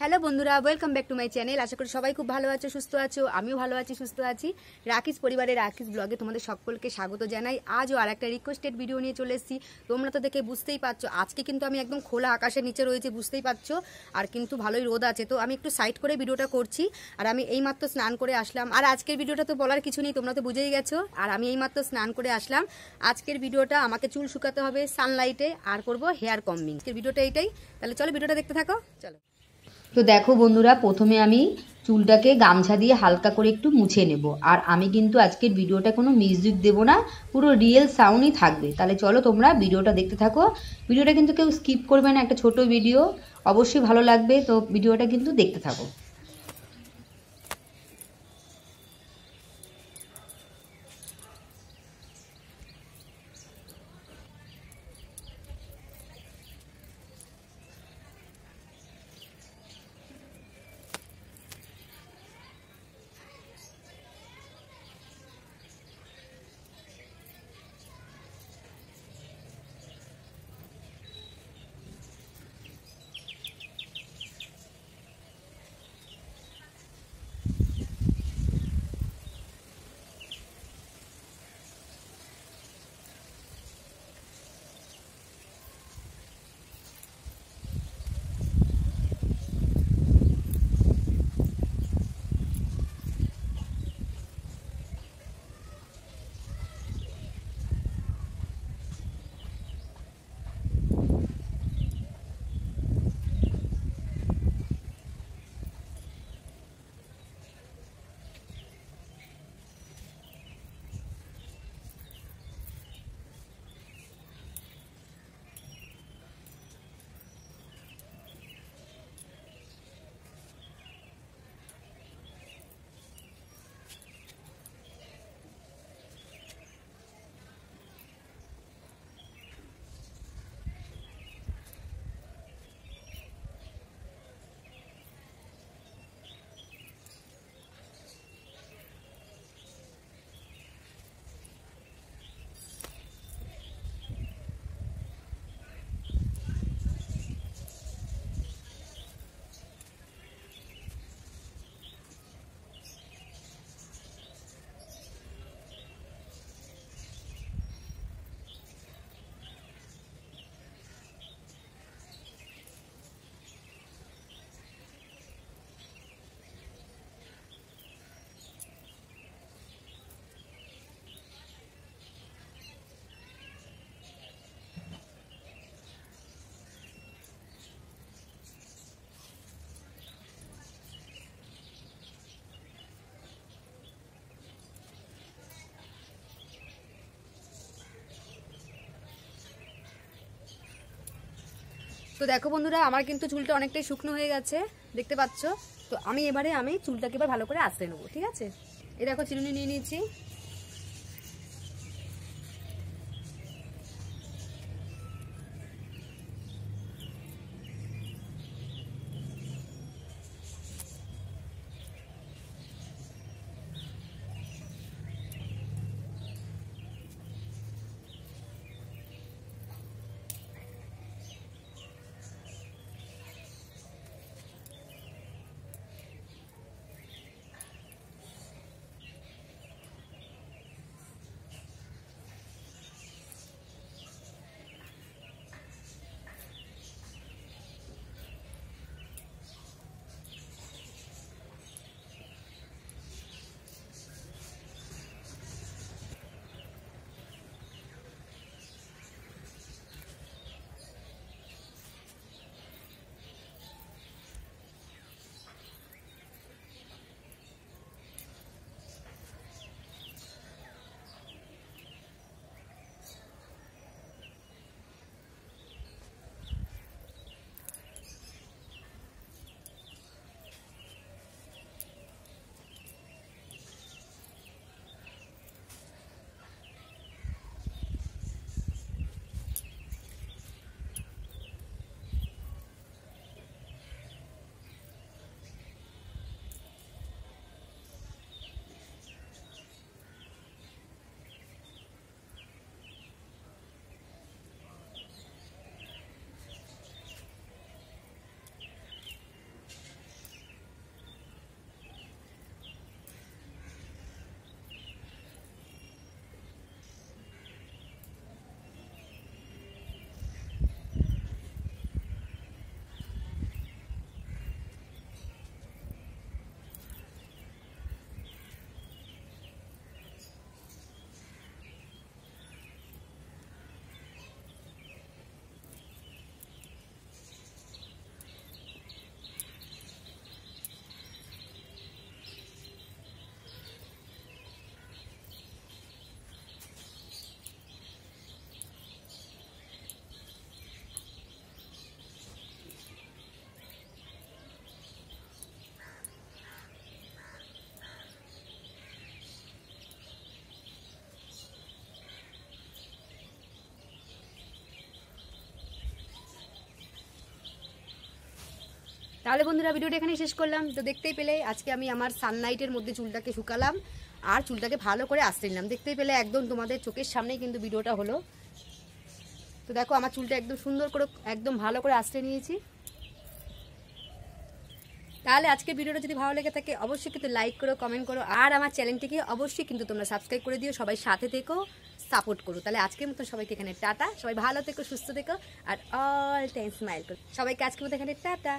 Hello বন্ধুরা welcome back to my channel আশা করি সবাই খুব ভালো আছো, সুস্থ আছো। আমিও ভালো আছি, সুস্থ আছি। রাকিস পরিবারের রাকিস ব্লগে তোমাদের সকলকে স্বাগত জানাই। আজও আর একটা রিকোয়েস্টেড ভিডিও নিয়ে চলে এসেছি। তোমরা তো দেখে বুঝতেই পারছ, আজকে কিন্তু আমি একদম খোলা আকাশের নিচে রয়েছে, বুঝতেই পারছ। আর কিন্তু ভালোই রোদ আছে, তো আমি একটু সাইড করে ভিডিওটা করছি। আর আমি এইমাত্র স্নান করে আসলাম। আর আজকের ভিডিওটা তো বলার কিছু নেই, তোমরা তো বুঝেই গেছো। আর আমি এইমাত্র স্নান করে আসলাম। আজকের ভিডিওটা আমাকে চুল শুকাতে হবে সানলাইটে আর করব হেয়ার কম্বিং ভিডিওটা এইটাই। তাহলে চলো ভিডিওটা দেখতে থাকো। চলো। তো দেখো বন্ধুরা, প্রথমে আমি চুলটাকে গামছা দিয়ে হালকা করে একটু মুছে নেব। আর আমি কিন্তু আজকের ভিডিওটা কোনো মিউজিক দেব না, পুরো রিয়েল সাউন্ডই থাকবে। তাহলে চলো তোমরা ভিডিওটা দেখতে থাকো। ভিডিওটা কিন্তু কেউ স্কিপ করবে না, একটা ছোট ভিডিও অবশ্যই ভালো লাগবে, তো ভিডিওটা কিন্তু দেখতে থাকো। তো দেখো বন্ধুরা, আমার কিন্তু চুলটা অনেকটাই শুকনো হয়ে গেছে, দেখতে পাচ্ছ? তো আমি এবারে আমি চুলটাকে এবার ভালো করে আশ্রে নেব, ঠিক আছে? এই দেখো, চিরুনি নিয়ে নিয়েছি। তাহলে বন্ধুরা ভিডিওটা এখানেই শেষ করলাম। তো দেখতেই পেলে আজকে আমি আমার সানলাইটের মধ্যে চুলটাকে শুকালাম আর চুলটাকে ভালো করে আশ্রে নিলাম। দেখতেই পেলে একদম তোমাদের চোখের সামনেই কিন্তু ভিডিওটা হলো। তো দেখো আমার চুলটা একদম সুন্দর করে, একদম ভালো করে আশ্রে নিয়েছি। তাহলে আজকের ভিডিওটা যদি ভালো লেগে থাকে অবশ্যই কিন্তু লাইক করো, কমেন্ট করো আর আমার চ্যানেলটিকে অবশ্যই কিন্তু তোমরা সাবস্ক্রাইব করে দিও, সবাই সাথে থেকো, সাপোর্ট করো। তাহলে আজকের মতো সবাইকে এখানে টাটা, সবাই ভালো থেকো, সুস্থ থেকো আর অল টাইম স্মাইল করো। সবাইকে আজকের মতো এখানে টাটা।